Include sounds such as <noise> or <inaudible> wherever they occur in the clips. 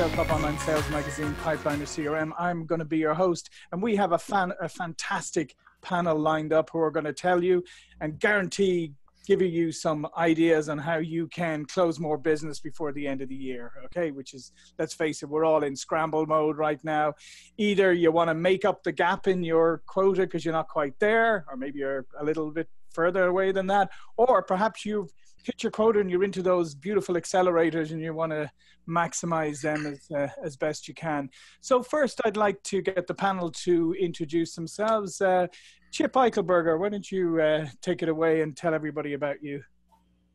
SalesPOP Online Sales Magazine, Pipeline Pipeliner CRM. I'm going to be your host, and we have a, fan, a fantastic panel lined up who are going to tell you and guarantee giving you some ideas on how you can close more business before the end of the year. Okay, which is let's face it, we're all in scramble mode right now. Either you want to make up the gap in your quota because you're not quite there, or maybe you're a little bit further away than that, or perhaps you've hit your quota and you're into those beautiful accelerators and you want to maximize them as, uh, as best you can. So first, I'd like to get the panel to introduce themselves. Uh, Chip Eichelberger, why don't you uh, take it away and tell everybody about you?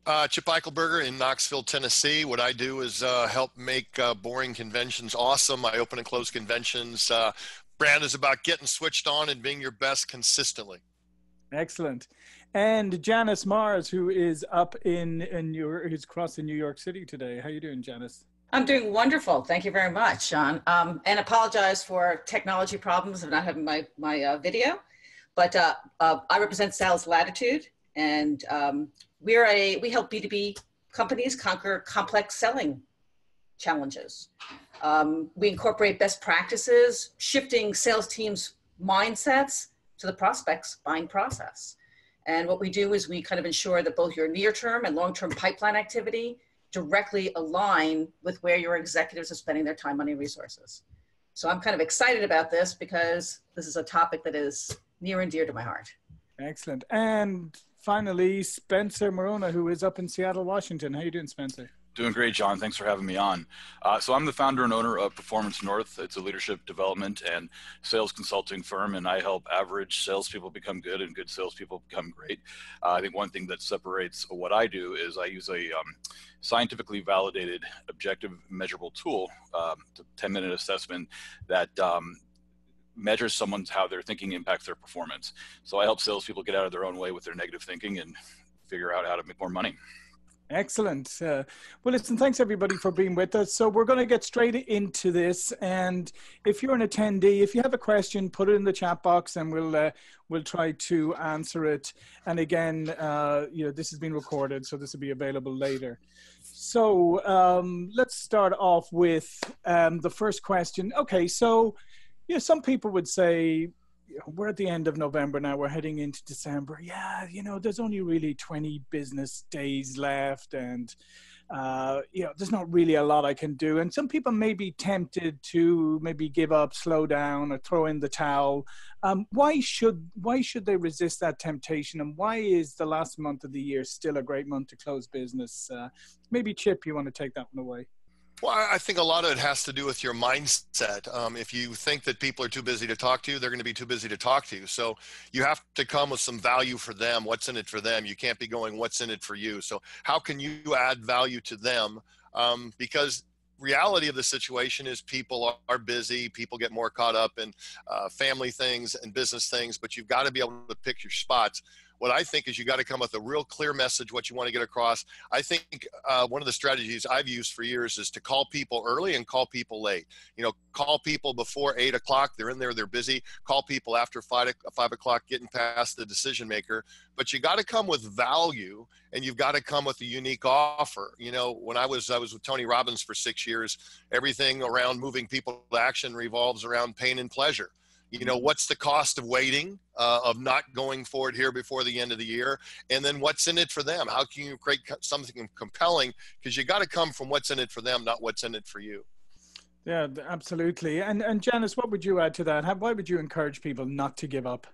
Uh, Chip Eichelberger in Knoxville, Tennessee. What I do is uh, help make uh, boring conventions awesome. I open and close conventions. Uh, brand is about getting switched on and being your best consistently. Excellent. And Janice Mars, who is up in, in New who's crossing New York City today. How are you doing, Janice? I'm doing wonderful. Thank you very much, Sean. Um, and apologize for technology problems of not having my, my uh, video. But uh, uh, I represent Sales Latitude, and um, we're a, we help B2B companies conquer complex selling challenges. Um, we incorporate best practices, shifting sales teams' mindsets to the prospects buying process. And what we do is we kind of ensure that both your near term and long term pipeline activity directly align with where your executives are spending their time, money, resources. So I'm kind of excited about this because this is a topic that is near and dear to my heart. Excellent. And finally, Spencer Marona, who is up in Seattle, Washington. How you doing, Spencer? Doing great, John. Thanks for having me on. Uh, so I'm the founder and owner of Performance North. It's a leadership development and sales consulting firm, and I help average salespeople become good and good salespeople become great. Uh, I think one thing that separates what I do is I use a um, scientifically validated, objective, measurable tool, um, 10-minute assessment that um, measures someone's how their thinking impacts their performance. So I help salespeople get out of their own way with their negative thinking and figure out how to make more money. Excellent. Uh, well, listen, thanks everybody for being with us. So we're going to get straight into this. And if you're an attendee, if you have a question, put it in the chat box, and we'll uh, we'll try to answer it. And again, uh, you know, this has been recorded, so this will be available later. So um, let's start off with um, the first question. Okay, so you know, some people would say we're at the end of November now. We're heading into December. Yeah, you know, there's only really 20 business days left, and uh, you know, there's not really a lot I can do. And some people may be tempted to maybe give up, slow down, or throw in the towel. Um, why should why should they resist that temptation? And why is the last month of the year still a great month to close business? Uh, maybe Chip, you want to take that one away. Well, I think a lot of it has to do with your mindset. Um, if you think that people are too busy to talk to you, they're going to be too busy to talk to you. So you have to come with some value for them. What's in it for them? You can't be going, what's in it for you? So how can you add value to them? Um, because reality of the situation is people are busy people get more caught up in uh, family things and business things but you've got to be able to pick your spots what I think is you got to come with a real clear message, what you want to get across. I think uh, one of the strategies I've used for years is to call people early and call people late. You know, call people before eight o'clock. They're in there, they're busy. Call people after five, five o'clock, getting past the decision maker. But you got to come with value and you've got to come with a unique offer. You know, when I was I was with Tony Robbins for six years, everything around moving people to action revolves around pain and pleasure you know what's the cost of waiting uh, of not going forward here before the end of the year? And then what's in it for them? How can you create something compelling? Because you got to come from what's in it for them not what's in it for you. Yeah absolutely. And and janice what would you add to that? How, why would you encourage people not to give up?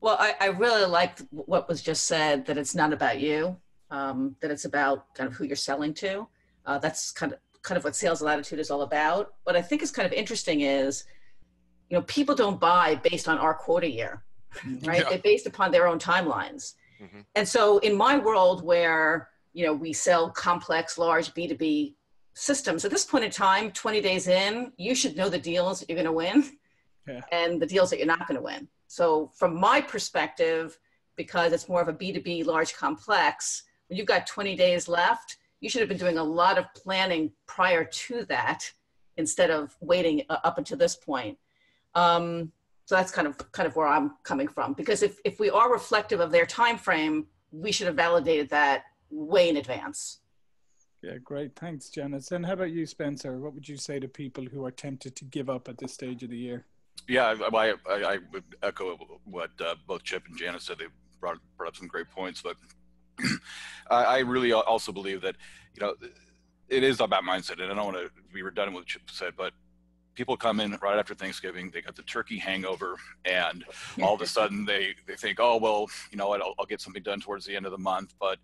Well i, I really liked what was just said that it's not about you um, that it's about kind of who you're selling to. Uh, that's kind of kind of what sales latitude is all about. What i think is kind of interesting is you know, people don't buy based on our quota year, mm-hmm. right? Yeah. They're based upon their own timelines. Mm-hmm. And so in my world where, you know, we sell complex, large B2B systems, at this point in time, 20 days in, you should know the deals that you're going to win yeah. and the deals that you're not going to win. So from my perspective, because it's more of a B2B large complex, when you've got 20 days left, you should have been doing a lot of planning prior to that instead of waiting uh, up until this point. Um, so that's kind of kind of where I'm coming from. Because if, if we are reflective of their time frame, we should have validated that way in advance. Yeah, great. Thanks, Janice. And how about you, Spencer? What would you say to people who are tempted to give up at this stage of the year? Yeah, I, I, I would echo what uh, both Chip and Janice said. They brought, brought up some great points, but <clears throat> I, I really also believe that, you know, it is about mindset. And I don't want to be redundant with what Chip said, but people come in right after Thanksgiving, they got the turkey hangover, and all of a sudden they, they think, oh, well, you know what, I'll, I'll, get something done towards the end of the month. But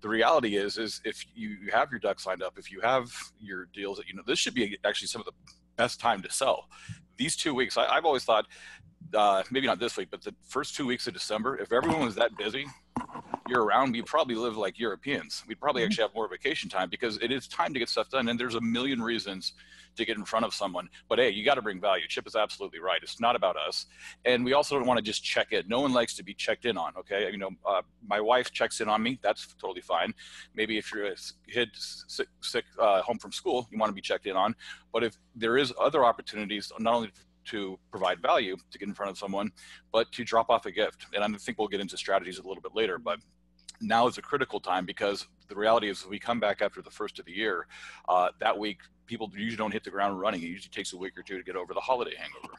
the reality is, is if you have your ducks lined up, if you have your deals that, you know, this should be actually some of the best time to sell. These two weeks, I, have always thought, uh, maybe not this week, but the first two weeks of December, if everyone was that busy, year round, we probably live like Europeans. We'd probably mm-hmm. actually have more vacation time because it is time to get stuff done. And there's a million reasons to get in front of someone. But hey, you got to bring value. Chip is absolutely right. It's not about us. And we also don't want to just check in. No one likes to be checked in on. Okay. You know, uh, my wife checks in on me. That's totally fine. Maybe if you're a kid sick, sick uh, home from school, you want to be checked in on. But if there is other opportunities, not only to provide value to get in front of someone, but to drop off a gift. And I think we'll get into strategies a little bit later, but now is a critical time because the reality is we come back after the first of the year, uh, that week people usually don't hit the ground running. It usually takes a week or two to get over the holiday hangover.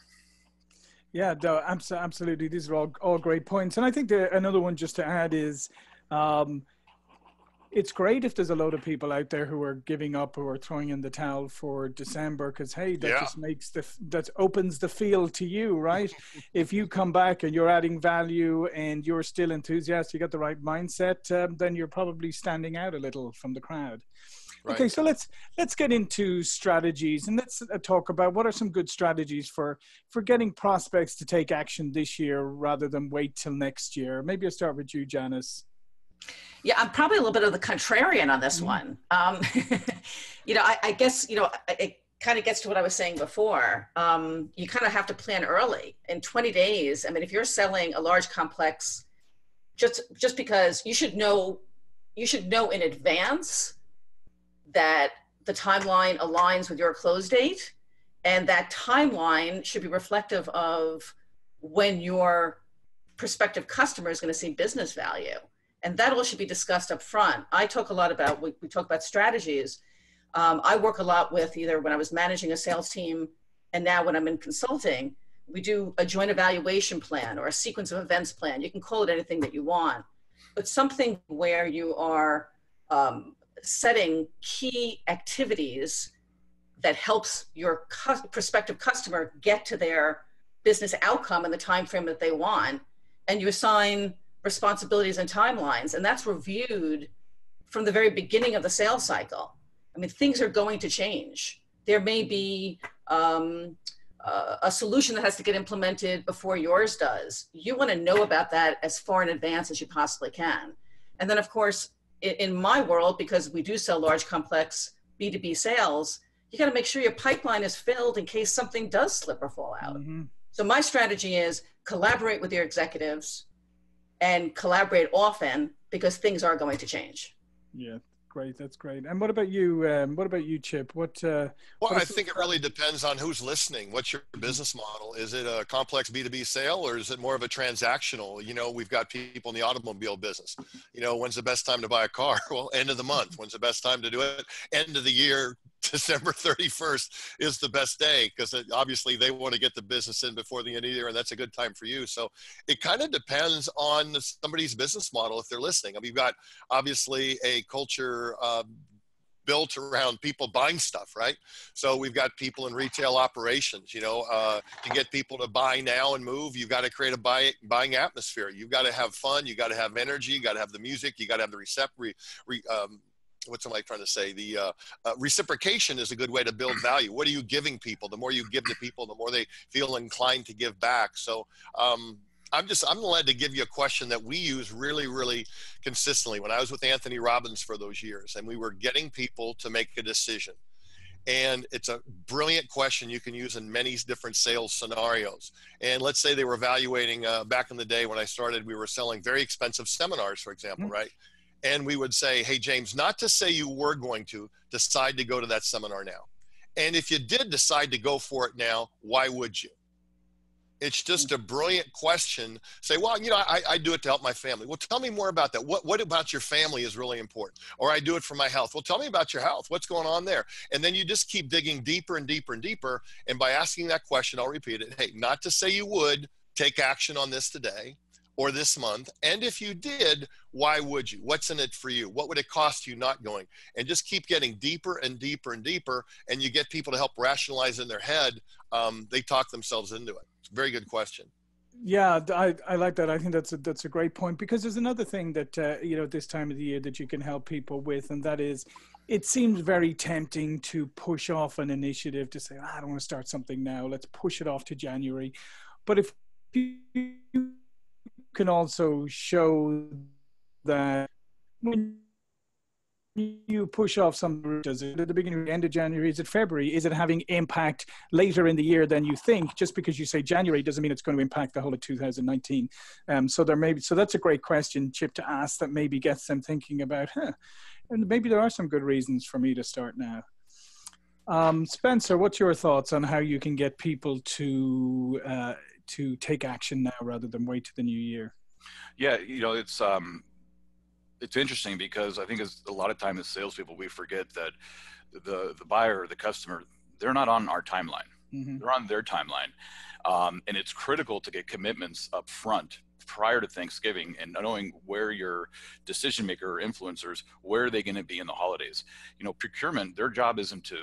Yeah, no, absolutely. These are all, all great points. And I think the, another one just to add is um, it's great if there's a load of people out there who are giving up who are throwing in the towel for December because hey that yeah. just makes the that opens the field to you right <laughs> if you come back and you're adding value and you're still enthusiastic you got the right mindset um, then you're probably standing out a little from the crowd right. okay so let's let's get into strategies and let's uh, talk about what are some good strategies for for getting prospects to take action this year rather than wait till next year maybe i'll start with you janice yeah, I'm probably a little bit of the contrarian on this mm-hmm. one. Um, <laughs> you know, I, I, guess, you know, it kind of gets to what I was saying before. Um, you kind of have to plan early in 20 days. I mean, if you're selling a large complex, just, just because you should know, you should know in advance that the timeline aligns with your close date and that timeline should be reflective of when your prospective customer is going to see business value and that all should be discussed up front. I talk a lot about, we, we talk about strategies. Um, I work a lot with either when I was managing a sales team and now when I'm in consulting, we do a joint evaluation plan or a sequence of events plan. You can call it anything that you want, but something where you are um, setting key activities that helps your cu- prospective customer get to their business outcome in the time frame that they want, and you assign responsibilities and timelines. And that's reviewed from the very beginning of the sales cycle. I mean, things are going to change. There may be um, uh, a solution that has to get implemented before yours does. You want to know about that as far in advance as you possibly can. And then, of course, in, in my world, because we do sell large, complex B2B sales, you got to make sure your pipeline is filled in case something does slip or fall out. Mm-hmm. So, my strategy is collaborate with your executives, and collaborate often because things are going to change. Yeah, great. That's great. And what about you? Um, what about you, Chip? What? Uh, well, what I think it really depends on who's listening. What's your business model? Is it a complex B two B sale, or is it more of a transactional? You know, we've got people in the automobile business. You know, when's the best time to buy a car? <laughs> Well, end of the month. When's the best time to do it? End of the year. <laughs> December 31st is the best day because obviously they want to get the business in before the end of the year, and that's a good time for you. So it kind of depends on somebody's business model if they're listening. I mean, you've got obviously a culture. Um, built around people buying stuff, right? So we've got people in retail operations. You know, uh, to get people to buy now and move, you've got to create a buy, buying atmosphere. You've got to have fun. You've got to have energy. You've got to have the music. You've got to have the recept, re, re, um, what's am I trying to say? The uh, uh, reciprocation is a good way to build <clears throat> value. What are you giving people? The more you give to people, the more they feel inclined to give back. So um, I'm just I'm glad to give you a question that we use really really consistently. When I was with Anthony Robbins for those years, and we were getting people to make a decision. And it's a brilliant question you can use in many different sales scenarios. And let's say they were evaluating uh, back in the day when I started, we were selling very expensive seminars, for example, mm-hmm. right? And we would say, hey, James, not to say you were going to decide to go to that seminar now. And if you did decide to go for it now, why would you? It's just a brilliant question. Say, well, you know, I, I do it to help my family. Well, tell me more about that. What, what about your family is really important? Or I do it for my health. Well, tell me about your health. What's going on there? And then you just keep digging deeper and deeper and deeper. And by asking that question, I'll repeat it. Hey, not to say you would take action on this today or this month. And if you did, why would you? What's in it for you? What would it cost you not going? And just keep getting deeper and deeper and deeper. And you get people to help rationalize in their head. Um, they talk themselves into it. Very good question. Yeah, I, I like that. I think that's a, that's a great point because there's another thing that uh, you know this time of the year that you can help people with, and that is, it seems very tempting to push off an initiative to say, oh, I don't want to start something now. Let's push it off to January. But if you can also show that when you push off some does it at the beginning end of january is it february? Is it having impact later in the year than you think? Just because you say january doesn't mean it's going to impact the whole of 2019 um, so there may be so that's a great question chip to ask that maybe gets them thinking about huh and maybe there are some good reasons for me to start now. Um, spencer what's your thoughts on how you can get people to uh, to take action now rather than wait to the new year yeah you know it's um it's interesting because I think as a lot of time as salespeople, we forget that the the buyer, the customer, they're not on our timeline. Mm-hmm. They're on their timeline, um, and it's critical to get commitments up front prior to Thanksgiving and knowing where your decision maker or influencers where are they going to be in the holidays. You know, procurement, their job isn't to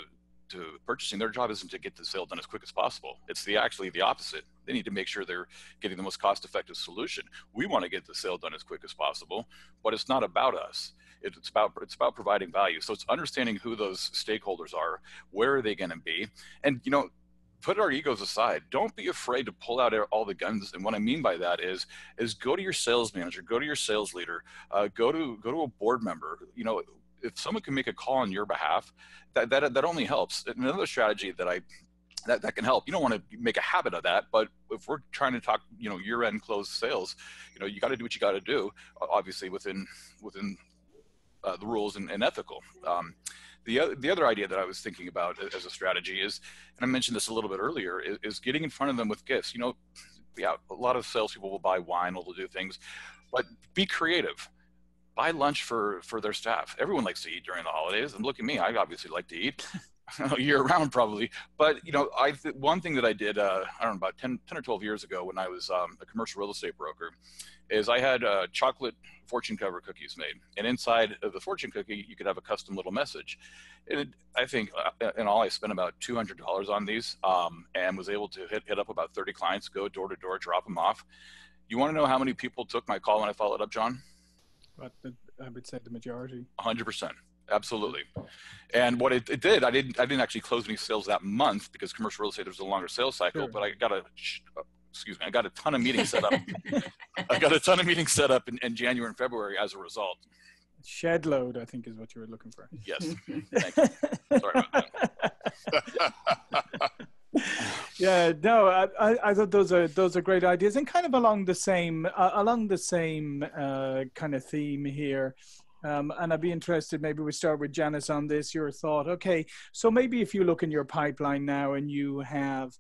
to purchasing, their job isn't to get the sale done as quick as possible. It's the actually the opposite. They need to make sure they're getting the most cost-effective solution. We want to get the sale done as quick as possible, but it's not about us. It's about it's about providing value. So it's understanding who those stakeholders are, where are they going to be, and you know, put our egos aside. Don't be afraid to pull out all the guns. And what I mean by that is, is go to your sales manager, go to your sales leader, uh, go to go to a board member. You know, if someone can make a call on your behalf, that that that only helps. Another strategy that I that, that can help. You don't want to make a habit of that, but if we're trying to talk, you know, year-end close sales, you know, you got to do what you got to do, obviously within within uh, the rules and, and ethical. Um, the other, the other idea that I was thinking about as a strategy is, and I mentioned this a little bit earlier, is, is getting in front of them with gifts. You know, yeah, a lot of salespeople will buy wine, will do things, but be creative buy lunch for for their staff. Everyone likes to eat during the holidays, and look at me, I obviously like to eat. <laughs> year round probably but you know i th- one thing that i did uh, i don't know about 10, 10 or 12 years ago when i was um, a commercial real estate broker is i had uh, chocolate fortune cover cookies made and inside of the fortune cookie you could have a custom little message and i think uh, in all i spent about $200 on these um, and was able to hit, hit up about 30 clients go door to door drop them off you want to know how many people took my call when i followed up john but I would say the majority. 100%. Absolutely. And what it, it, did, I didn't, I didn't actually close any sales that month because commercial real estate, there's a longer sales cycle, sure. but I got a, uh, excuse me, I got a ton of meetings set up. <laughs> I got a ton of meetings set up in, in January and February as a result. Shed load, I think is what you were looking for. Yes. <laughs> Thank you. Sorry about that. <laughs> yeah, no, I, I thought those are those are great ideas and kind of along the same uh, along the same uh, kind of theme here. Um, and I'd be interested, maybe we start with Janice on this, your thought. Okay, so maybe if you look in your pipeline now and you have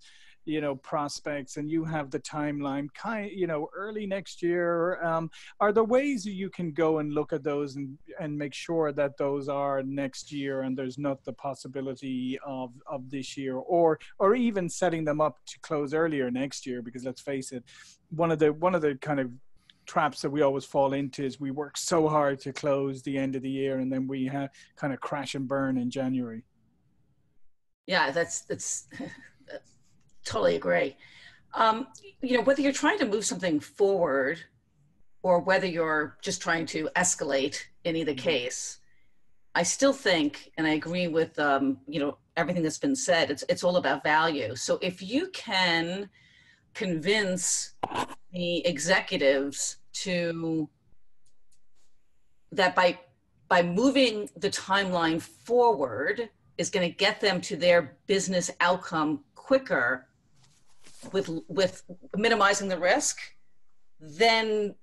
you know prospects and you have the timeline kind you know early next year um, are there ways you can go and look at those and and make sure that those are next year and there's not the possibility of of this year or or even setting them up to close earlier next year because let's face it one of the one of the kind of traps that we always fall into is we work so hard to close the end of the year and then we have kind of crash and burn in January. Yeah, that's that's <laughs> totally agree. Um, you know, whether you're trying to move something forward or whether you're just trying to escalate in either mm-hmm. case, I still think, and I agree with um, you know everything that's been said. It's it's all about value. So if you can convince the executives to that by by moving the timeline forward is going to get them to their business outcome quicker with with minimizing the risk, then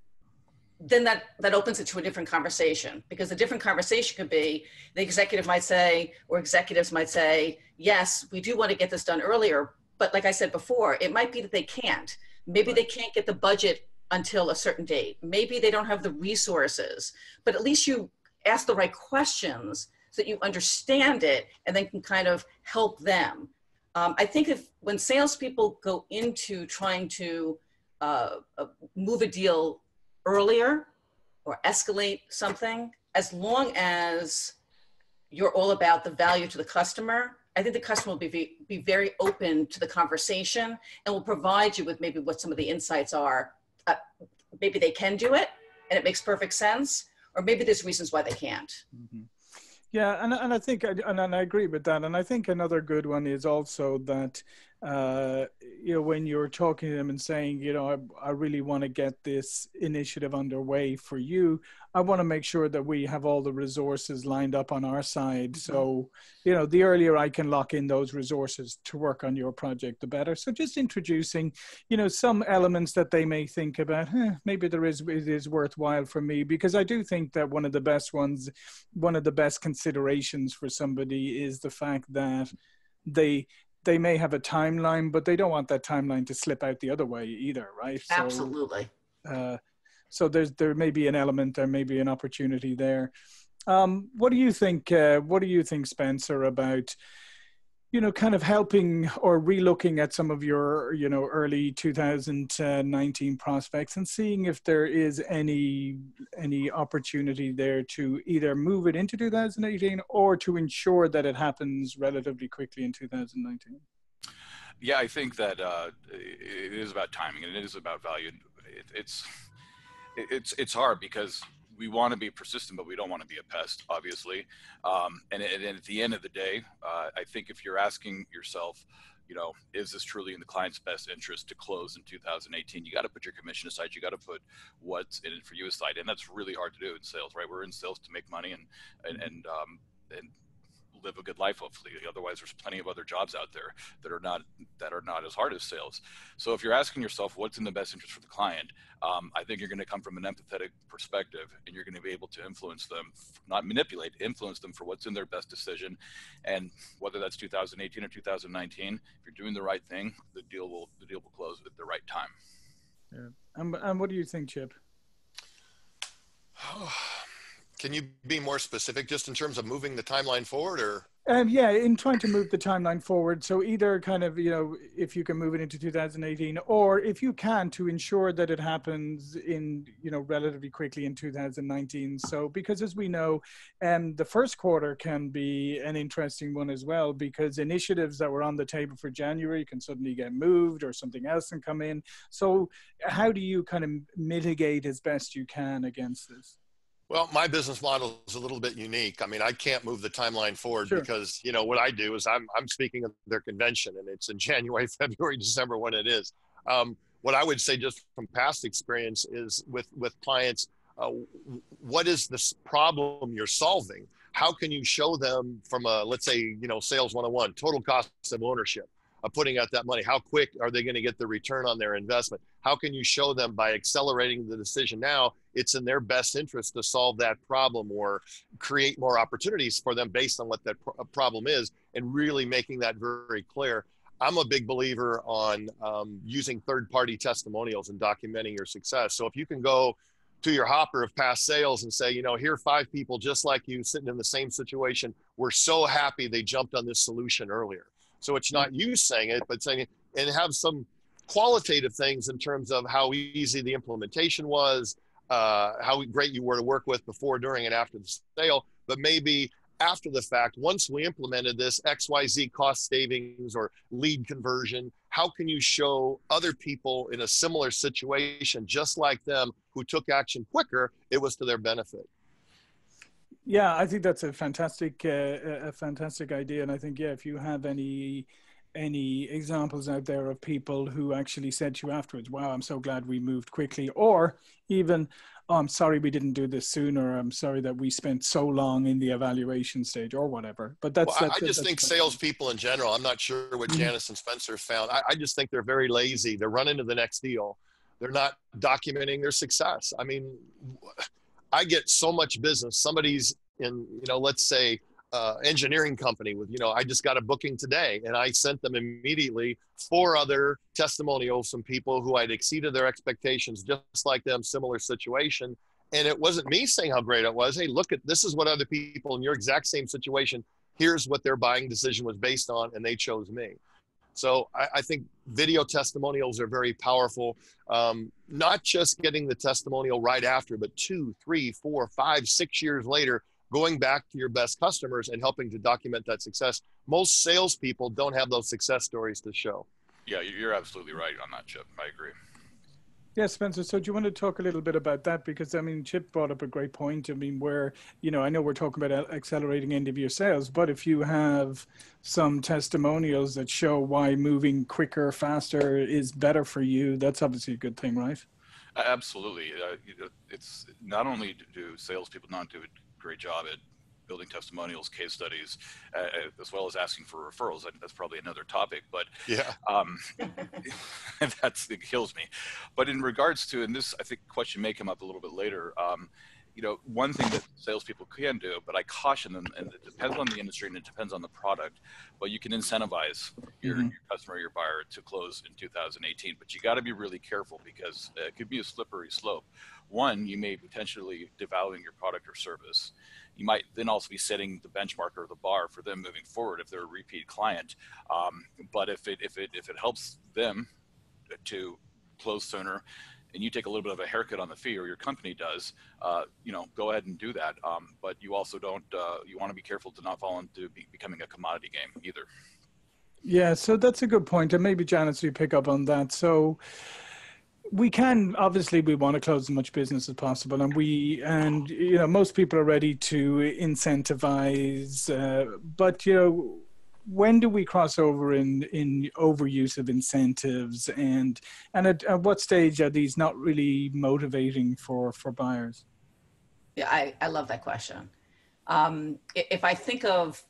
then that that opens it to a different conversation because a different conversation could be the executive might say or executives might say yes we do want to get this done earlier but like I said before, it might be that they can't. Maybe they can't get the budget until a certain date. Maybe they don't have the resources, but at least you ask the right questions so that you understand it and then can kind of help them. Um, I think if when salespeople go into trying to uh, uh, move a deal earlier or escalate something, as long as you're all about the value to the customer, I think the customer will be, be very open to the conversation and will provide you with maybe what some of the insights are. Uh, maybe they can do it and it makes perfect sense, or maybe there's reasons why they can't. Mhm. Yeah, and and I think and, and I agree with that. And I think another good one is also that uh, you know when you're talking to them and saying, you know, I, I really want to get this initiative underway for you. I want to make sure that we have all the resources lined up on our side. So you know, the earlier I can lock in those resources to work on your project, the better. So just introducing, you know, some elements that they may think about. Huh, maybe there is it is worthwhile for me because I do think that one of the best ones one of the best considerations for somebody is the fact that they they may have a timeline, but they don't want that timeline to slip out the other way either, right? So, Absolutely. uh, so there's there may be an element, there may be an opportunity there. Um, what do you think? Uh, what do you think, Spencer, about you know, kind of helping or relooking at some of your you know early 2019 prospects and seeing if there is any any opportunity there to either move it into 2018 or to ensure that it happens relatively quickly in 2019. Yeah, I think that uh, it is about timing and it is about value. It, it's it, it's it's hard because we want to be persistent, but we don't want to be a pest, obviously. Um, and, and, at the end of the day, uh, I think if you're asking yourself, you know, is this truly in the client's best interest to close in 2018? You got to put your commission aside. You got to put what's in it for you aside, and that's really hard to do in sales, right? We're in sales to make money and and and um, and live a good life hopefully otherwise there's plenty of other jobs out there that are not that are not as hard as sales so if you're asking yourself what's in the best interest for the client um, i think you're going to come from an empathetic perspective and you're going to be able to influence them not manipulate influence them for what's in their best decision and whether that's 2018 or 2019 if you're doing the right thing the deal will the deal will close at the right time yeah and, and what do you think chip Can you be more specific just in terms of moving the timeline forward or? Um, yeah, in trying to move the timeline forward. So either kind of, you know, if you can move it into 2018 or if you can to ensure that it happens in, you know, relatively quickly in 2019. So because as we know, um, the first quarter can be an interesting one as well because initiatives that were on the table for January can suddenly get moved or something else can come in. So how do you kind of mitigate as best you can against this? Well, my business model is a little bit unique. I mean, I can't move the timeline forward Sure. because you know what I do is I'm I'm speaking of their convention, and it's in <laughs> January, February, December when it is. Um, what I would say, just from past experience, is with with clients, uh, what is this problem you're solving? How can you show them from a let's say you know sales 101 total cost of ownership of putting out that money? How quick are they going to get the return on their investment? How can you show them by accelerating the decision now? It's in their best interest to solve that problem or create more opportunities for them based on what that pro- problem is, and really making that very clear. I'm a big believer on um, using third-party testimonials and documenting your success. So if you can go to your hopper of past sales and say, you know, here five people just like you sitting in the same situation. We're so happy they jumped on this solution earlier. So it's not you saying it, but saying it and have some qualitative things in terms of how easy the implementation was, uh, how great you were to work with before, during, and after the sale. But maybe after the fact, once we implemented this XYZ cost savings or lead conversion, how can you show other people in a similar situation, just like them, who took action quicker, it was to their benefit? Yeah, I think that's a fantastic, uh, a fantastic idea, and I think yeah, if you have any any examples out there of people who actually said to you afterwards, "Wow, I'm so glad we moved quickly," or even, oh, "I'm sorry we didn't do this sooner," "I'm sorry that we spent so long in the evaluation stage," or whatever. But that's, well, that's I just that's, think salespeople in general. I'm not sure what Mhm. Janice and Spencer found. I, I just think they're very lazy. They're running to the next deal. They're not documenting their success. I mean, I get so much business. Somebody's in, you know, let's say uh, engineering company with you know i just got a booking today and i sent them immediately four other testimonials from people who i'd exceeded their expectations just like them similar situation. And it wasn't me saying how great it was. Hey look at this is what other people in your exact same situation here's what their buying decision was based on and they chose me so I, I think video testimonials are very powerful. Um, not just getting the testimonial right after, but two, three, four, five, six years later, going back to your best customers and helping to document that success. Most salespeople don't have those success stories to show. Yeah, you're absolutely right on that, Chip. I agree. Yeah, Spencer. So, do you want to talk a little bit about that? Because I mean, Chip brought up a great point. I mean, where you know, I know we're talking about accelerating end of year sales, but if you have some testimonials that show why moving quicker, faster is better for you, that's obviously a good thing, right? Absolutely. Uh, it's not only do salespeople not do a great job at building testimonials, case studies, uh, uh, as well as asking for referrals. That's probably another topic, but yeah, um, <laughs> <laughs> that's it kills me. But in regards to, and this I think question may come up a little bit later. Um, you know, one thing that salespeople can do, but I caution them, and it depends on the industry and it depends on the product, but you can incentivize your, mm-hmm. your customer, your buyer to close in 2018. But you got to be really careful because it could be a slippery slope. One, you may potentially devaluing your product or service. You might then also be setting the benchmark or the bar for them moving forward if they're a repeat client. Um, but if it if it if it helps them to close sooner and you take a little bit of a haircut on the fee or your company does, uh, you know, go ahead and do that. Um, but you also don't, uh, you want to be careful to not fall into be becoming a commodity game either. Yeah, so that's a good point. And maybe Janice, you pick up on that. So we can, obviously we want to close as much business as possible. And we, and, you know, most people are ready to incentivize, uh, but, you know, when do we cross over in in overuse of incentives and and at, at what stage are these not really motivating for for buyers yeah i i love that question um, if i think of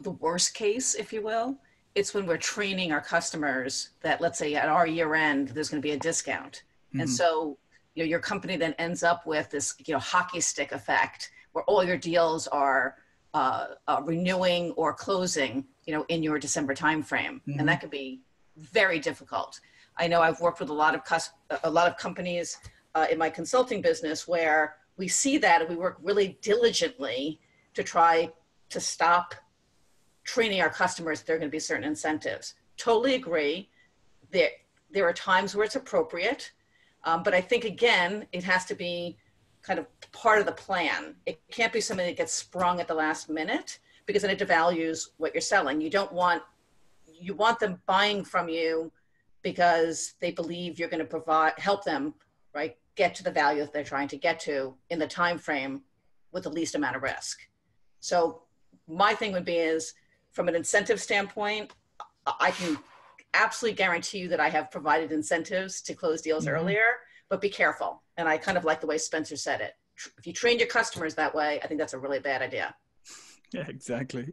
the worst case if you will it's when we're training our customers that let's say at our year end there's going to be a discount mm-hmm. and so you know your company then ends up with this you know hockey stick effect where all your deals are uh, uh, renewing or closing you know in your december timeframe mm-hmm. and that could be very difficult i know i've worked with a lot of cus- a lot of companies uh, in my consulting business where we see that and we work really diligently to try to stop training our customers there are going to be certain incentives totally agree there there are times where it's appropriate um, but i think again it has to be kind of part of the plan it can't be something that gets sprung at the last minute because then it devalues what you're selling. You don't want you want them buying from you because they believe you're going to provide help them right get to the value that they're trying to get to in the time frame with the least amount of risk. So my thing would be is from an incentive standpoint, I can absolutely guarantee you that I have provided incentives to close deals mm-hmm. earlier, but be careful. And I kind of like the way Spencer said it. If you train your customers that way, I think that's a really bad idea. <laughs> Yeah, exactly.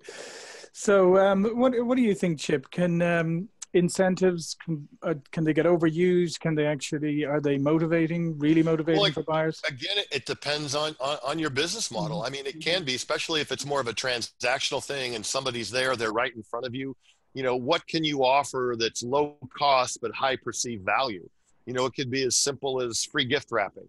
So, um, what what do you think, Chip? Can um, incentives can uh, can they get overused? Can they actually are they motivating? Really motivating well, for buyers? Again, it depends on, on, on your business model. Mm-hmm. I mean, it can be, especially if it's more of a transactional thing and somebody's there, they're right in front of you. You know, what can you offer that's low cost but high perceived value? You know, it could be as simple as free gift wrapping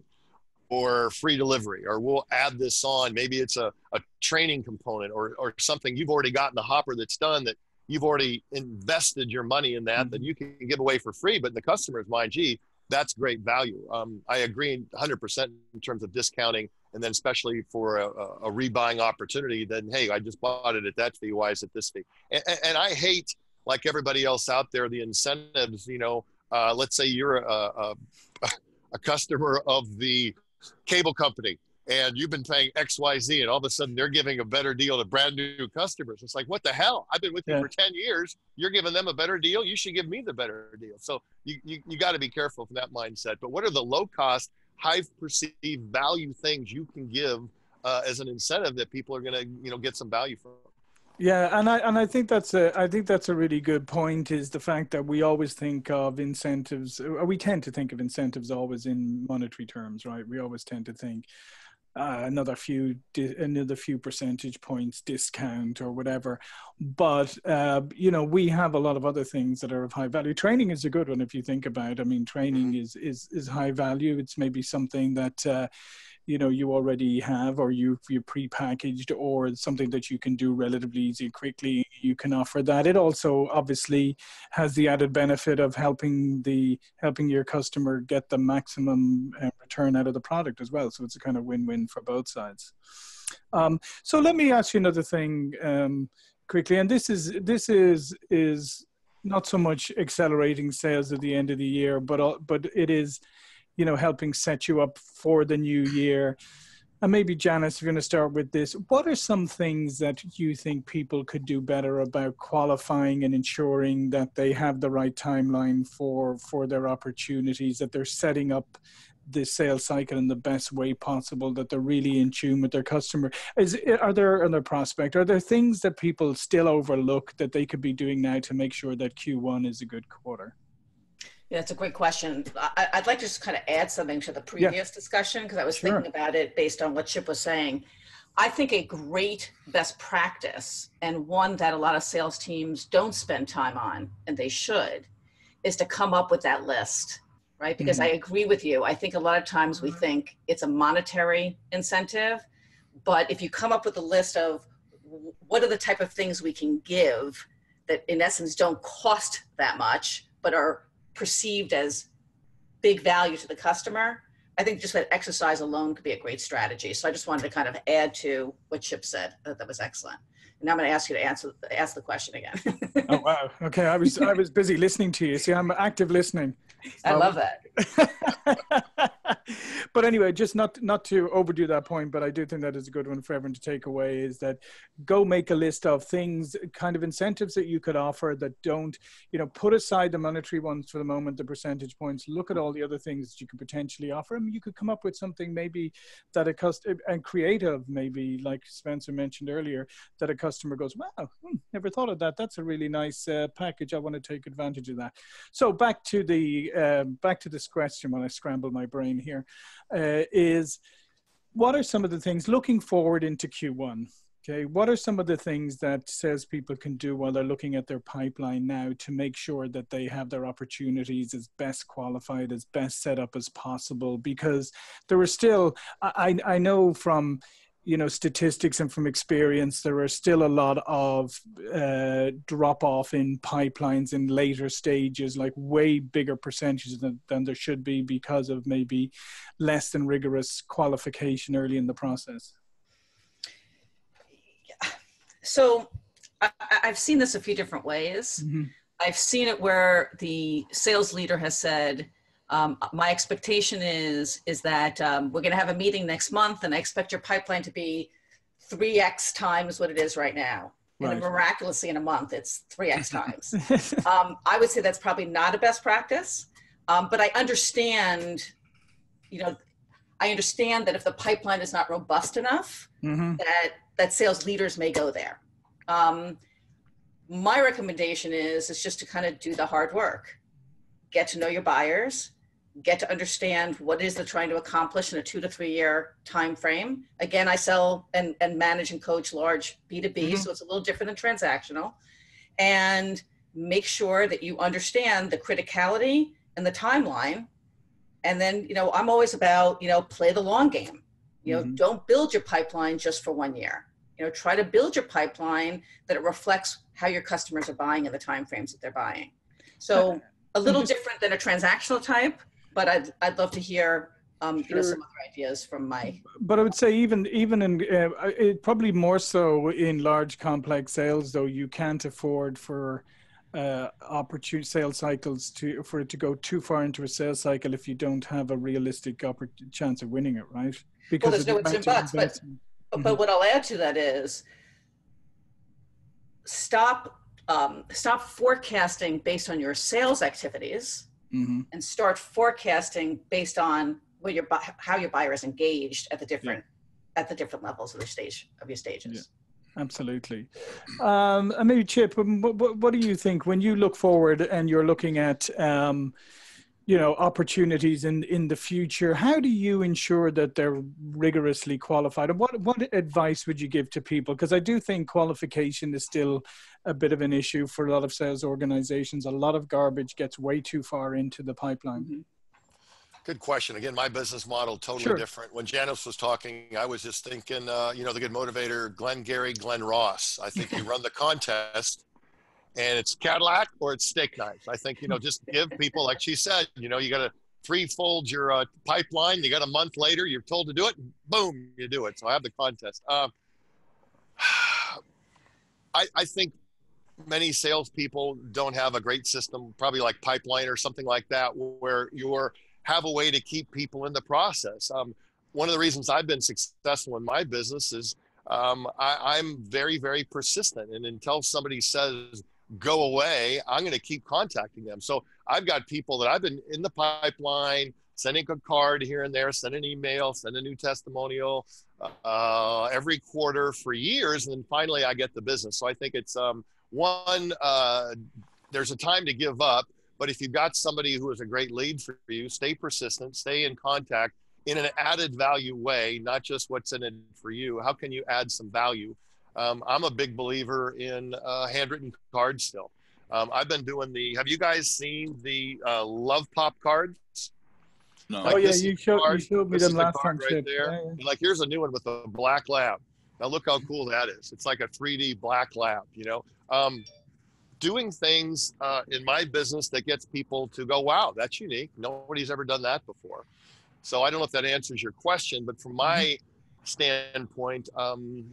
or free delivery, or we'll add this on. Maybe it's a, a training component or, or something you've already got in the hopper that's done that you've already invested your money in that, mm-hmm. that you can give away for free. But in the customer's mind, gee, that's great value. Um, I agree 100% in terms of discounting. And then especially for a, a, rebuying opportunity, then, hey, I just bought it at that fee. Why is it this fee? And, and I hate, like everybody else out there, the incentives, you know, uh, let's say you're a, a, a customer of the cable company and you've been paying XYZ and all of a sudden they're giving a better deal to brand new customers. It's like, what the hell? I've been with you yeah. for 10 years. You're giving them a better deal. You should give me the better deal. So you, you, you got to be careful from that mindset. But what are the low cost, high perceived value things you can give uh, as an incentive that people are going to, you know, get some value from? Yeah, and I and I think that's a I think that's a really good point. Is the fact that we always think of incentives, we tend to think of incentives always in monetary terms, right? We always tend to think. Uh, another few di- another few percentage points discount or whatever. But uh, you know we have a lot of other things that are of high value. Training is a good one if you think about it. I mean training mm-hmm. is is is high value. It's maybe something that uh, you know you already have or you you pre-packaged or something that you can do relatively easy quickly you can offer that. It also obviously has the added benefit of helping the helping your customer get the maximum uh, return out of the product as well. So it's a kind of win-win for both sides. Um, so let me ask you another thing um, quickly. And this is this is is not so much accelerating sales at the end of the year but uh, but it is you know, helping set you up for the new year. And maybe Janice, we're going to start with this. What are some things that you think people could do better about qualifying and ensuring that they have the right timeline for for their opportunities, that they're setting up the sales cycle in the best way possible, that they're really in tune with their customer? Is are there other prospect? Are there things that people still overlook that they could be doing now to make sure that Q1 is a good quarter? Yeah, that's a great question. I, would like to just kind of add something to the previous yeah. discussion because I was sure. thinking about it based on what Chip was saying. I think a great best practice and one that a lot of sales teams don't spend time on, and they should, is to come up with that list, right? Because mm-hmm. I agree with you. I think a lot of times we think it's a monetary incentive, but if you come up with a list of what are the type of things we can give that in essence don't cost that much, but are perceived as big value to the customer, I think just that exercise alone could be a great strategy. So I just wanted to kind of add to what Chip said. That, that was excellent. And I'm going to ask you to answer ask the question again. <laughs> oh wow! Okay, I was I was busy listening to you. See, I'm active listening. I um, love that. <laughs> but anyway, just not not to overdo that point, but I do think that is a good one for everyone to take away is that go make a list of things, kind of incentives that you could offer that don't, you know, put aside the monetary ones for the moment, the percentage points. Look at all the other things that you could potentially offer. I mean, you could come up with something maybe that a customer and creative, maybe like Spencer mentioned earlier, that a customer goes, "Wow, hmm, never thought of that. That's a really nice uh, package. I want to take advantage of that." So back to the uh, back to this question when I scramble my brain here uh, is what are some of the things looking forward into Q1? Okay, what are some of the things that salespeople can do while they're looking at their pipeline now to make sure that they have their opportunities as best qualified, as best set up as possible? Because there are still, I, I know from you know statistics and from experience there are still a lot of uh, drop off in pipelines in later stages like way bigger percentages than, than there should be because of maybe less than rigorous qualification early in the process so I, have seen this a few different ways mm-hmm. i've seen it where the sales leader has said um, my expectation is is that um, we're going to have a meeting next month, and I expect your pipeline to be three x times what it is right now. Right. And miraculously, in a month, it's three x <laughs> times. um, I would say that's probably not a best practice, um, but I understand. You know, I understand that if the pipeline is not robust enough, mm-hmm. that that sales leaders may go there. Um, my recommendation is is just to kind of do the hard work, get to know your buyers, get to understand what it is they're trying to accomplish in a two to three year time frame. Again, I sell and, and manage and coach large B2B, mm-hmm. so it's a little different than transactional. And make sure that you understand the criticality and the timeline. And then, you know, I'm always about, you know, play the long game. You know, mm-hmm. don't build your pipeline just for one year. You know, try to build your pipeline that it reflects how your customers are buying and the time frames that they're buying. So a little mm-hmm. different than a transactional type, but I'd, I'd love to hear um, sure. you know, some other ideas from my. But I would say even even in uh, it, probably more so in large complex sales, though you can't afford for uh, opportunity sales cycles to for it to go too far into a sales cycle if you don't have a realistic chance of winning it, right? Because well, there's no ifs and buts, but mm-hmm. but what I'll add to that is stop um, stop forecasting based on your sales activities mm-hmm. and start forecasting based on what your how your buyer is engaged at the different yeah. at the different levels of the stage of your stages. Yeah. Absolutely. Um, and maybe Chip, um, what, what, what, do you think when you look forward and you're looking at, um, you know opportunities in in the future how do you ensure that they're rigorously qualified and what what advice would you give to people because i do think qualification is still a bit of an issue for a lot of sales organizations a lot of garbage gets way too far into the pipeline mm-hmm. Good question. Again, my business model totally sure. different. When Janice was talking, I was just thinking, uh, you know, the good motivator, Glenn Gary, Glen Ross. I think you run the contest and it's Cadillac or it's steak knives. I think, you know, just give people, like she said, you know, you got to three-fold your uh, pipeline. You got a month later, you're told to do it, boom, you do it. So I have the contest. Uh, <sighs> I, I think many salespeople don't have a great system, probably like pipeline or something like that, where you're have a way to keep people in the process. Um, one of the reasons I've been successful in my business is um, I, I'm very, very persistent. And until somebody says, go away, I'm going to keep contacting them. So I've got people that I've been in the pipeline, sending a card here and there, send an email, send a new testimonial uh, every quarter for years. And then finally I get the business. So I think it's um, one, uh, there's a time to give up. But if you've got somebody who is a great lead for you, stay persistent, stay in contact in an added value way, not just what's in it for you. How can you add some value? Um, I'm a big believer in uh, handwritten cards still. Um, I've been doing the. Have you guys seen the uh, Lovepop cards? No. Like oh yeah, you showed, you showed me them last time. Right there. Yeah, yeah. Like here's a new one with a black lab. Now look how cool that is. It's like a 3D black lab. You know, um, doing things uh, in my business that gets people to go, "Wow, that's unique. Nobody's ever done that before." So I don't know if that answers your question, but from my mm-hmm. standpoint, um,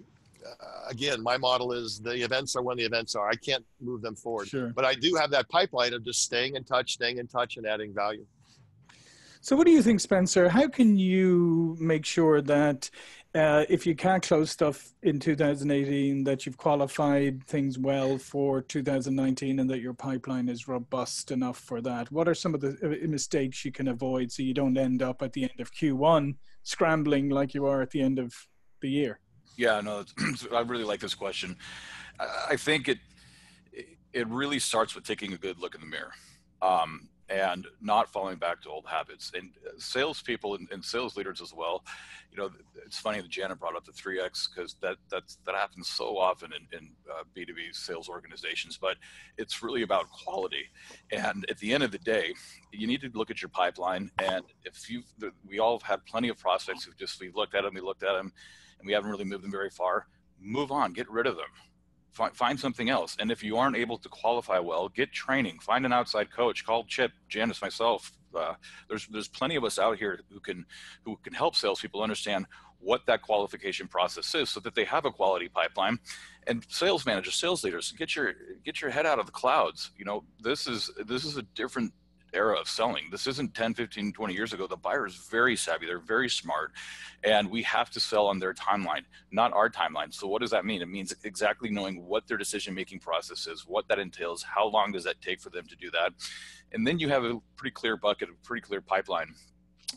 uh, again, my model is the events are when the events are. I can't move them forward. Sure. But I do have that pipeline of just staying in touch, staying in touch, and adding value. So, what do you think, Spencer? How can you make sure that uh, if you can't close stuff in 2018, that you've qualified things well for 2019 and that your pipeline is robust enough for that? What are some of the uh, mistakes you can avoid so you don't end up at the end of Q1 scrambling like you are at the end of the year? Yeah, no, <clears throat> I really like this question. I think it it really starts with taking a good look in the mirror. Um, and not falling back to old habits. And uh, salespeople and, and, sales leaders as well. You know, it's funny that Janice brought up the 3x because that that's that happens so often in, uh, B2B sales organizations. But it's really about quality. And at the end of the day, you need to look at your pipeline. And if you, we all have had plenty of prospects who just we've looked at them, we looked at them, and we haven't really moved them very far. Move on, get rid of them find, find something else. And if you aren't able to qualify well, get training. Find an outside coach. Call Chip, Janice, myself. Uh, there's there's plenty of us out here who can who can help salespeople understand what that qualification process is, so that they have a quality pipeline. And sales managers, sales leaders, get your get your head out of the clouds. You know, this is this is a different era of selling. This isn't 10, 15, 20 years ago. The buyer is very savvy. They're very smart. And we have to sell on their timeline, not our timeline. So what does that mean? It means exactly knowing what their decision-making process is, what that entails, how long does that take for them to do that. And then you have a pretty clear bucket, a pretty clear pipeline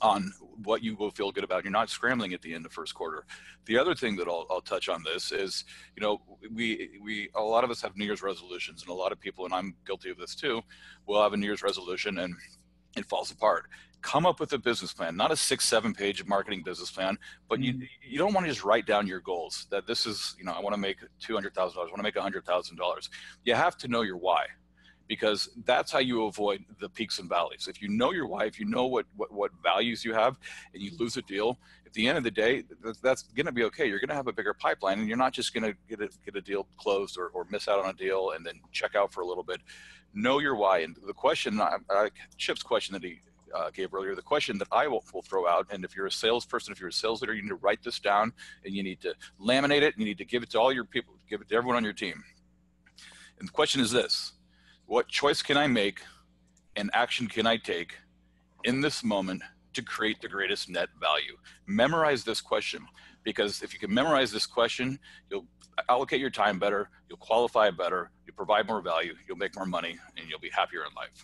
on what you will feel good about. You're not scrambling at the end of first quarter. The other thing that I'll, I'll, touch on this is, you know, we we a lot of us have New Year's resolutions, and a lot of people, and I'm guilty of this too, will have a New Year's resolution and it falls apart. Come up with a business plan, not a six, seven page marketing business plan, but you mm-hmm. you don't want to just write down your goals. That this is, you know, I want to make two hundred thousand dollars, I want to make a hundred thousand dollars. You have to know your why because that's how you avoid the peaks and valleys. If you know your why, if you know what, what, what values you have and you lose a deal, at the end of the day, that's going to be okay. You're going to have a bigger pipeline and you're not just going to get a, get a deal closed or, or miss out on a deal and then check out for a little bit. Know your why. And the question, uh, Chip's question that he uh, gave earlier, the question that I will, will throw out, and if you're a salesperson, if you're a sales leader, you need to write this down and you need to laminate it and you need to give it to all your people, give it to everyone on your team. And the question is this what choice can I make and action can I take in this moment to create the greatest net value? Memorize this question because if you can memorize this question, you'll allocate your time better, you'll qualify better, you'll provide more value, you'll make more money, and you'll be happier in life.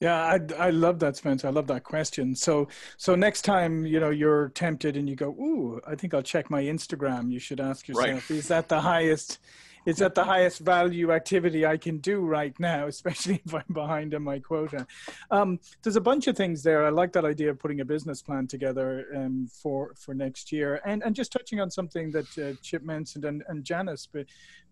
Yeah, I, I love that, Spencer. I love that question. So so next time you know you're tempted and you go, ooh, I think I'll check my Instagram. You should ask yourself, right. is that the highest it's at the highest value activity I can do right now, <laughs> especially if I'm behind on my quota. Um, there's a bunch of things there. I like that idea of putting a business plan together um, for for next year, and and just touching on something that uh, Chip mentioned and, and Janice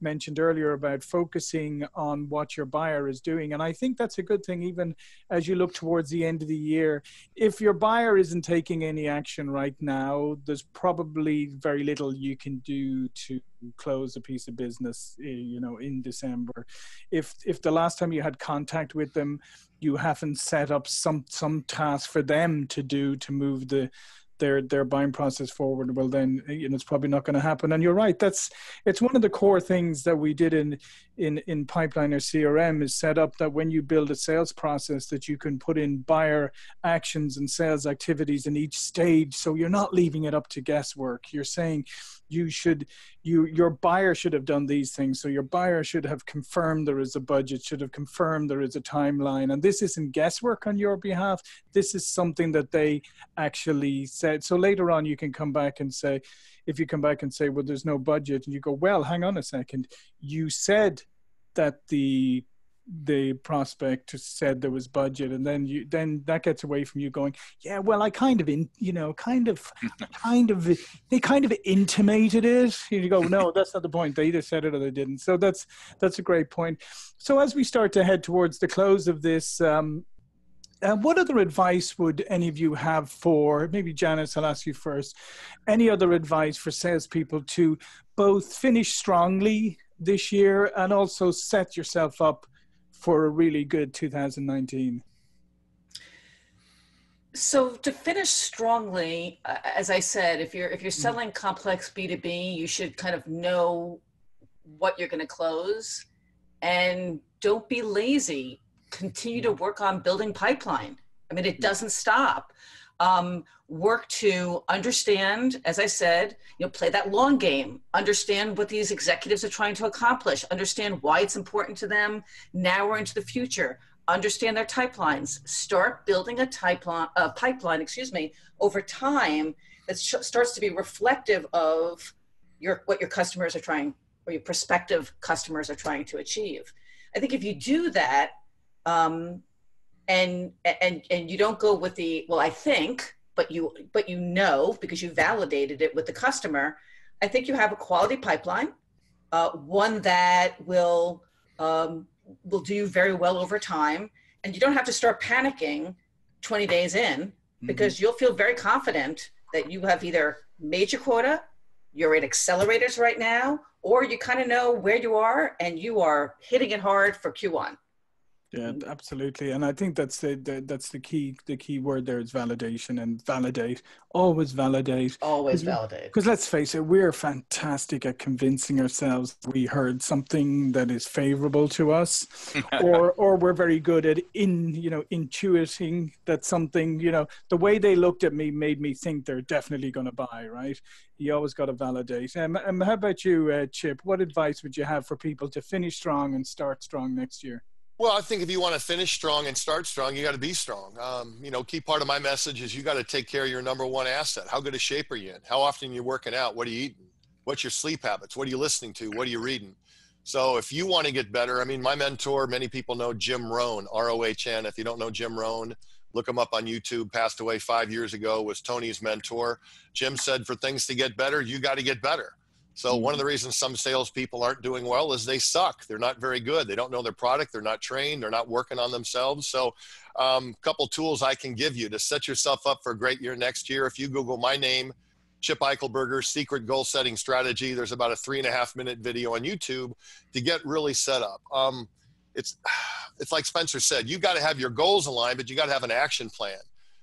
mentioned earlier about focusing on what your buyer is doing, and I think that's a good thing, even as you look towards the end of the year. If your buyer isn't taking any action right now, there's probably very little you can do to close a piece of business eh, you know in december if if the last time you had contact with them you haven't set up some some task for them to do to move the their their buying process forward well then you know it's probably not going to happen. And you're right that's it's one of the core things that we did in in in Pipeliner CRM is set up that when you build a sales process that you can put in buyer actions and sales activities in each stage. So you're not leaving it up to guesswork. You're saying you should you your buyer should have done these things. So your buyer should have confirmed there is a budget should have confirmed there is a timeline. And this isn't guesswork on your behalf. This is something that they actually said. So later on you can come back and say if you come back and say well there's no budget and you go well hang on a second. You said that the the prospect said there was budget and then you then that gets away from you going yeah well i kind of in you know kind of <laughs> kind of they kind of intimated it you go no that's not the point they either said it or they didn't so that's that's a great point so as we start to head towards the close of this um, uh, what other advice would any of you have for maybe Janice? I'll ask you first. Any other advice for salespeople to both finish strongly this year and also set yourself up for a really good 2019? So to finish strongly, uh, as I said, if you're if you're mm-hmm. selling complex B2B, you should kind of know what you're going to close and don't be lazy. Continue to mm-hmm. work on building pipeline. I mean, it doesn't stop um, work to understand, as I said, you know, play that long game, understand what these executives are trying to accomplish, understand why it's important to them now or into the future, understand their pipelines, start building a pipeline, pipeline, excuse me, over time that starts to be reflective of your what your customers are trying or your prospective customers are trying to achieve. I think if you do that, um, and and and you don't go with the well i think but you but you know because you validated it with the customer i think you have a quality pipeline uh, one that will um, will do very well over time and you don't have to start panicking 20 days in mm-hmm. because mm-hmm. you'll feel very confident that you have either made your quota you're at accelerators right now or you kind of know where you are and you are hitting it hard for q1 yeah, absolutely, and I think that's the, the, that's the key the key word there is validation and validate. Always validate. Always validate. Because let's face it, we're fantastic at convincing ourselves we heard something that is favorable to us, <laughs> or or we're very good at in you know intuiting that something you know the way they looked at me made me think they're definitely going to buy. Right? You always got to validate. Um, um, how about you, uh, Chip? What advice would you have for people to finish strong and start strong next year? Well, I think if you want to finish strong and start strong, you got to be strong. Um, you know, key part of my message is you got to take care of your number one asset. How good a shape are you in? How often are you working out? What are you eating? What's your sleep habits? What are you listening to? What are you reading? So if you want to get better, I mean, my mentor, many people know Jim Rohn, R-O-H-N. If you don't know Jim Rohn, look him up on YouTube. Passed away five years ago. Was Tony's mentor. Jim said, for things to get better, you got to get better. So one of the reasons some salespeople aren't doing well is they suck. They're not very good. They don't know their product. They're not trained. They're not working on themselves. So a um, couple tools I can give you to set yourself up for a great year next year. If you Google my name, Chip Eichelberger, secret goal setting strategy, there's about a three and a half minute video on YouTube to get really set up. Um, it's, <sighs> it's like Spencer said, You've got to have your goals aligned, but you got to have an action plan.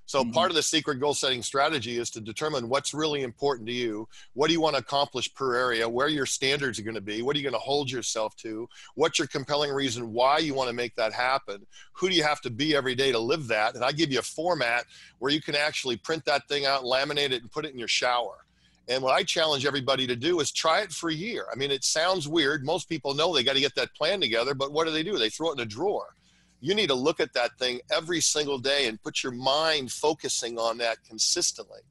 So mm-hmm. part of the secret goal setting strategy is to determine what's really important to you. What do you want to accomplish per area? Where your standards are going to be? What are you going to hold yourself to? What's your compelling reason why you want to make that happen? Who do you have to be every day to live that? And I give you a format where you can actually print that thing out, laminate it, and put it in your shower. And what I challenge everybody to do is try it for a year. I mean, it sounds weird. Most people know they got to get that plan together, but what do they do? They throw it in a drawer you need to look at that thing every single day and put your mind focusing on that consistently.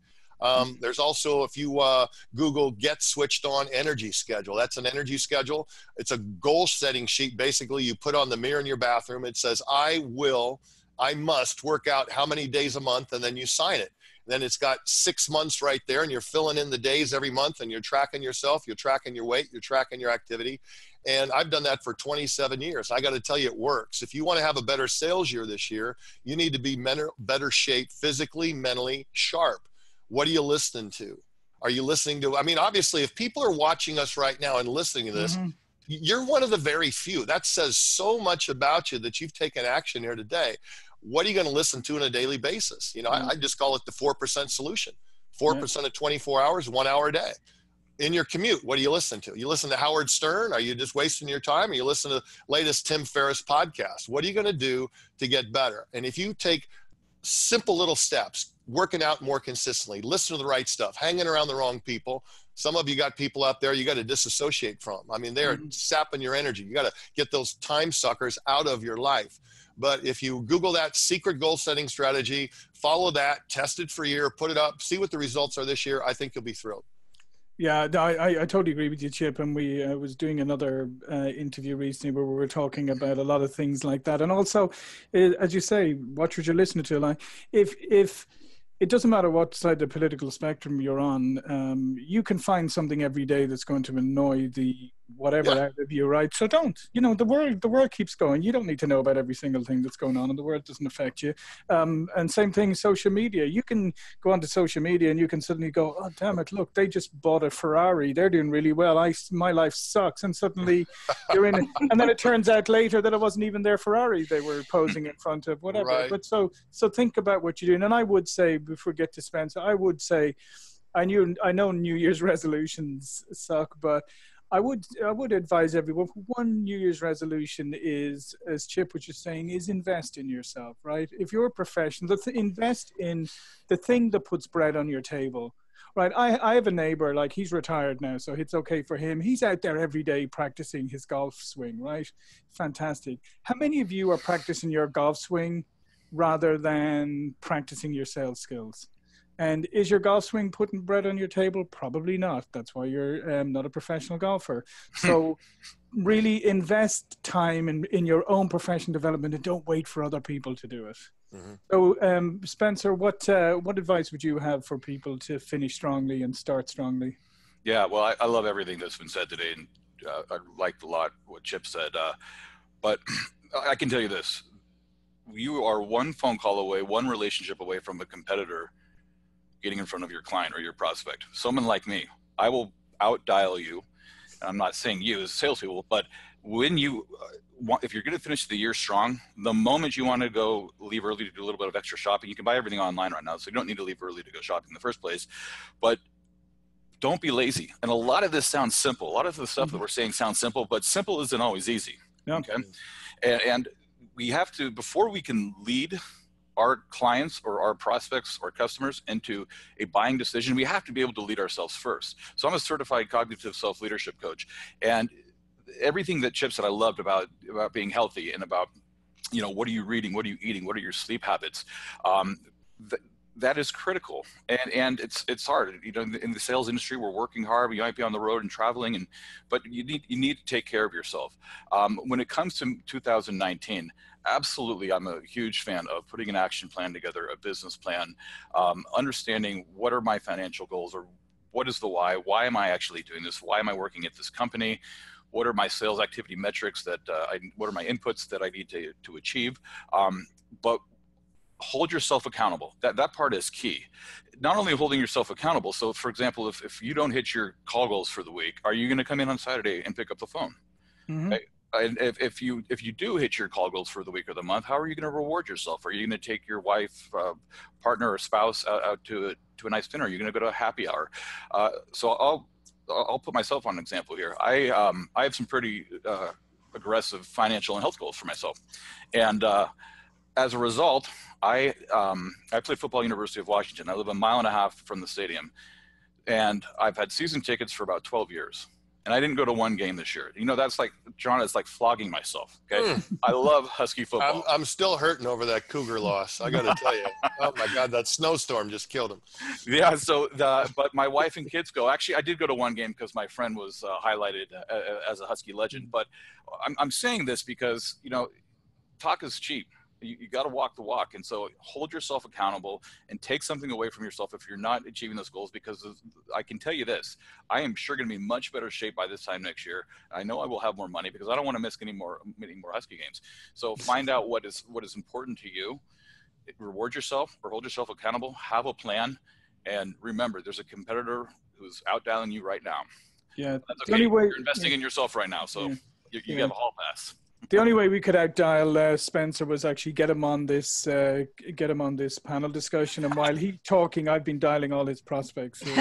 Um, there's also, if you uh, Google get switched on energy schedule, that's an energy schedule. It's a goal setting sheet. Basically, you put on the mirror in your bathroom. It says, I will, I must work out how many days a month, and then you sign it. Then it's got six months right there, and you're filling in the days every month, and you're tracking yourself, you're tracking your weight, you're tracking your activity. And I've done that for 27 years. I got to tell you, it works. If you want to have a better sales year this year, you need to be better shape physically, mentally, sharp. What are you listening to? Are you listening to? I mean, obviously, if people are watching us right now and listening to this, mm-hmm. you're one of the very few. That says so much about you that you've taken action here today what are you going to listen to on a daily basis? You know, mm-hmm. I, I, just call it the 4% solution 4% yeah. of 24 hours, one hour a day. In your commute, what do you listen to? You listen to Howard Stern? Are you just wasting your time? Or you listen to the latest Tim Ferriss podcast? What are you going to do to get better? And if you take simple little steps, working out more consistently, listen to the right stuff, hanging around the wrong people. Some of you got people out there you got to disassociate from. I mean, they're mm-hmm. sapping your energy. You got to get those time suckers out of your life. But if you Google that secret goal setting strategy, follow that, test it for a year, put it up, see what the results are this year, I think you'll be thrilled. Yeah, I, I totally agree with you, Chip. And we uh, was doing another uh, interview recently where we were talking about a lot of things like that. And also, uh, as you say, what you're listening to. Like, if if it doesn't matter what side of the political spectrum you're on, um, you can find something every day that's going to annoy the whatever yeah. out of you, right? So don't. You know, the world the world keeps going. You don't need to know about every single thing that's going on, and the world doesn't affect you. Um, and same thing, social media. You can go onto social media and you can suddenly go, oh damn it, look, they just bought a Ferrari. They're doing really well. I my life sucks, and suddenly you're in it. <laughs> And then it turns out later that it wasn't even their Ferrari they were posing in front of, whatever. Right. But so so think about what you're doing. And I would say before we get to Spencer, I would say. I knew I know New Year's resolutions suck, but I would I would advise everyone. One New Year's resolution is, as Chip was just saying, is invest in yourself. Right? If you're a professional, invest in the thing that puts bread on your table. Right? I I have a neighbor like he's retired now, so it's okay for him. He's out there every day practicing his golf swing. Right? Fantastic. How many of you are practicing your golf swing rather than practicing your sales skills? And is your golf swing putting bread on your table? Probably not. That's why you're um, not a professional golfer. <laughs> So, really invest time in, in your own professional development and don't wait for other people to do it. Mm-hmm. So, um, Spencer, what uh, what advice would you have for people to finish strongly and start strongly? Yeah, well, I, I love everything that's been said today, and uh, I liked a lot what Chip said. Uh, but <clears throat> I can tell you this: you are one phone call away, one relationship away from a competitor getting in front of your client or your prospect. Someone like me, I will out dial you. I'm not saying you as salespeople, but when you uh, want, if you're going to finish the year strong, the moment you want to go leave early to do a little bit of extra shopping, you can buy everything online right now, so you don't need to leave early to go shopping in the first place. But don't be lazy. And a lot of this sounds simple. A lot of the stuff mm-hmm. that we're saying sounds simple, but simple isn't always easy. Yeah. Okay, and, and we have to before we can lead our clients or our prospects or customers into a buying decision, we have to be able to lead ourselves first. So I'm a certified cognitive self-leadership coach. And everything that Chip said I loved about about being healthy and about you know what are you reading, what are you eating, what are your sleep habits. Um, that is critical. And and it's it's hard. You know in the, sales industry we're working hard. We might be on the road and traveling and but you need you need to take care of yourself. Um, when it comes to 2019 absolutely i'm a huge fan of putting an action plan together a business plan um, understanding what are my financial goals or what is the why? Why am i actually doing this? Why am i working at this company? What are my sales activity metrics that uh, I, what are my inputs that i need to, to achieve? Um, but hold yourself accountable. That that part is key. Not only holding yourself accountable so for example if, if you don't hit your call goals for the week are you going to come in on saturday and pick up the phone? Mm-hmm. right? and if, if you if you do hit your call goals for the week or the month how are you going to reward yourself? Are you going to take your wife uh, partner or spouse out, out, to a, to a nice dinner? Are you going to go to a happy hour? Uh, so i'll i'll put myself on an example here. I um, i have some pretty uh, aggressive financial and health goals for myself. And uh, as a result i um, i played football university of washington i live a mile and a half from the stadium and i've had season tickets for about 12 years and I didn't go to one game this year. You know, that's like John. It's like flogging myself. Okay, mm. I love Husky football. I'm, I'm, still hurting over that Cougar loss. I got to tell you. Oh my God, that snowstorm just killed him. Yeah. So the but my wife and kids go. Actually, I did go to one game because my friend was uh, highlighted uh, as a Husky legend. But I'm I'm saying this because you know, talk is cheap you, you got to walk the walk and so hold yourself accountable and take something away from yourself if you're not achieving those goals because i can tell you this i am sure going to be much better shape by this time next year i know i will have more money because i don't want to miss any more any more husky games so <laughs> find out what is what is important to you reward yourself or hold yourself accountable have a plan and remember there's a competitor who's out dialing you right now yeah that's okay. Anyway, you're investing yeah. in yourself right now so yeah. you, you yeah. have a hall pass the only way we could outdial uh, Spencer was actually get him on this uh, get him on this panel discussion, and while he's talking, I've been dialing all his prospects. So.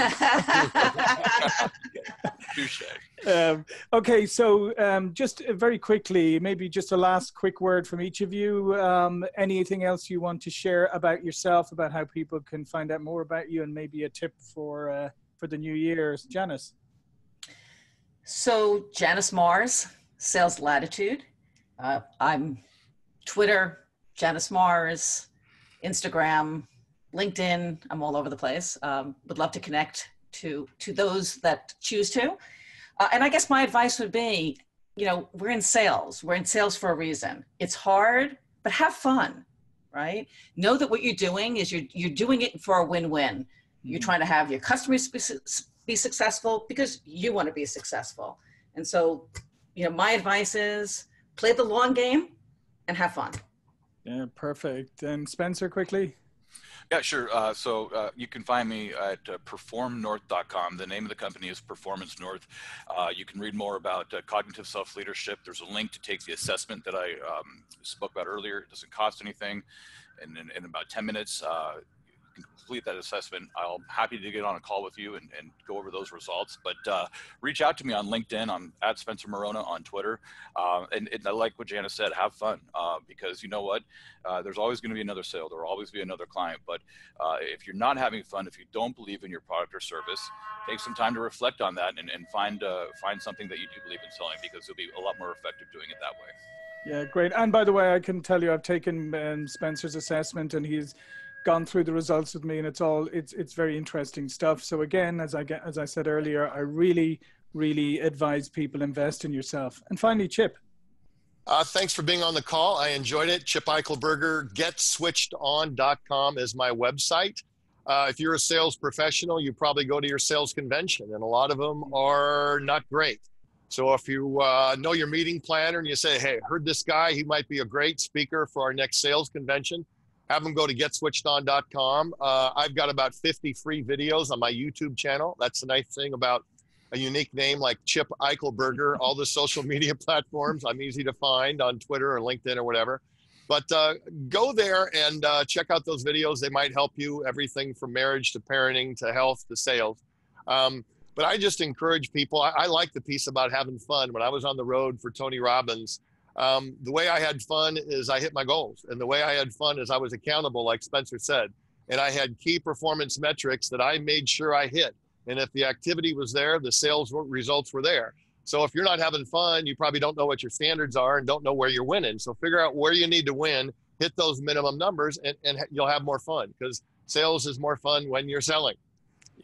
<laughs> um, okay, so um, just very quickly, maybe just a last quick word from each of you. Um, anything else you want to share about yourself, about how people can find out more about you, and maybe a tip for uh, for the new year, Janice. So Janice Mars, Sales Latitude uh, I'm Twitter, Janice Mars, Instagram, LinkedIn. I'm all over the place. Um, would love to connect to to those that choose to. Uh, and I guess my advice would be, you know, we're in sales. We're in sales for a reason. It's hard, but have fun, right? Know that what you're doing is you're you're doing it for a win-win. You're mm-hmm. trying to have your customers be, be successful because you want to be successful. And so, you know, my advice is play the long game and have fun. Yeah, perfect. And Spencer, quickly. Yeah, sure. Uh, so uh, you can find me at uh, performnorth.com. The name of the company is Performance North. Uh, you can read more about uh, cognitive self leadership. There's a link to take the assessment that I um, spoke about earlier. It doesn't cost anything. And in, in about 10 minutes, uh, complete that assessment, I'll happy to get on a call with you and, and go over those results. But uh, reach out to me on LinkedIn. I'm at Spencer Marona on Twitter. Uh, and, and, I like what Janice said, have fun uh, because you know what? Uh, there's always going to be another sale. There will always be another client. But uh, if you're not having fun, if you don't believe in your product or service, take some time to reflect on that and, and find, uh, find something that you do believe in selling because you'll be a lot more effective doing it that way. Yeah, great. And by the way, I can tell you, I've taken um, Spencer's assessment, and he's gone through the results with me and it's all it's it's very interesting stuff. So again as i get as i said earlier i really really advise people invest in yourself. And finally chip. Uh, thanks for being on the call. I enjoyed it. Chip eichelberger getswitchedon.com is my website. Uh, if you're a sales professional you probably go to your sales convention and a lot of them are not great. So if you uh, know your meeting planner and you say hey heard this guy. He might be a great speaker for our next sales convention have them go to getswitchedon.com. Uh, I've got about 50 free videos on my YouTube channel. That's the nice thing about a unique name like Chip Eichelberger. <laughs> All the social media platforms, I'm easy to find on Twitter or LinkedIn or whatever. But uh, go there and uh, check out those videos. They might help you everything from marriage to parenting to health to sales. Um, but I just encourage people. I, I like the piece about having fun. When I was on the road for Tony Robbins, um, the way I had fun is I hit my goals. And the way I had fun is I was accountable, like Spencer said. And I had key performance metrics that I made sure I hit. And if the activity was there, the sales results were there. So if you're not having fun, you probably don't know what your standards are and don't know where you're winning. So figure out where you need to win, hit those minimum numbers, and, and you'll have more fun because sales is more fun when you're selling.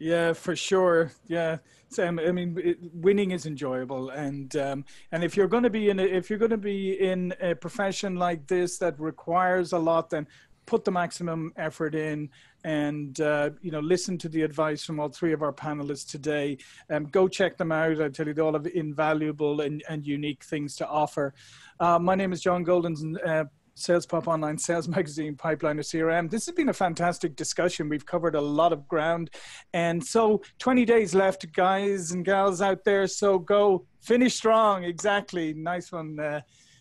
Yeah, for sure. Yeah. Sam, I mean, it, winning is enjoyable, and um, and if you're going to be in a, if you're going to be in a profession like this that requires a lot, then put the maximum effort in and uh, you know listen to the advice from all three of our panelists today um, go check them out i tell you they all have invaluable and, and unique things to offer uh, my name is john golden uh, SalesPOP Online Sales Magazine Pipeline Pipeliner CRM. This has been a fantastic discussion. We've covered a lot of ground. And so 20 days left, guys and gals out there. So go finish strong. Exactly. Nice one. Uh,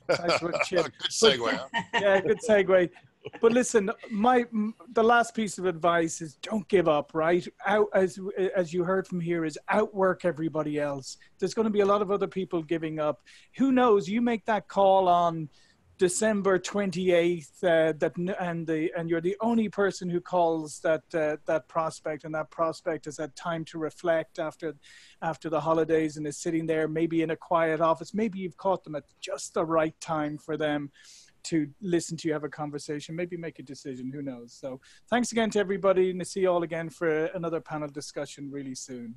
nice one, Chip. <laughs> good segue. But, <laughs> yeah, good segue. But listen, my the last piece of advice is don't give up. Right, out as as you heard from here is outwork everybody else. There's going to be a lot of other people giving up. Who knows? You make that call on December 28th uh, that and the and you're the only person who calls that uh, that prospect and that prospect has had time to reflect after after the holidays and is sitting there maybe in a quiet office. Maybe you've caught them at just the right time for them to listen to you have a conversation maybe make a decision who knows? So thanks again to everybody and to see you all again for another panel discussion really soon